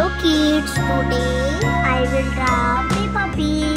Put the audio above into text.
Hello kids, today I will draw Peppa puppy.